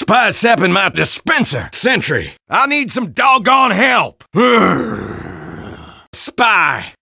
Spy sapping my dispenser. Sentry, I need some doggone help. Spy.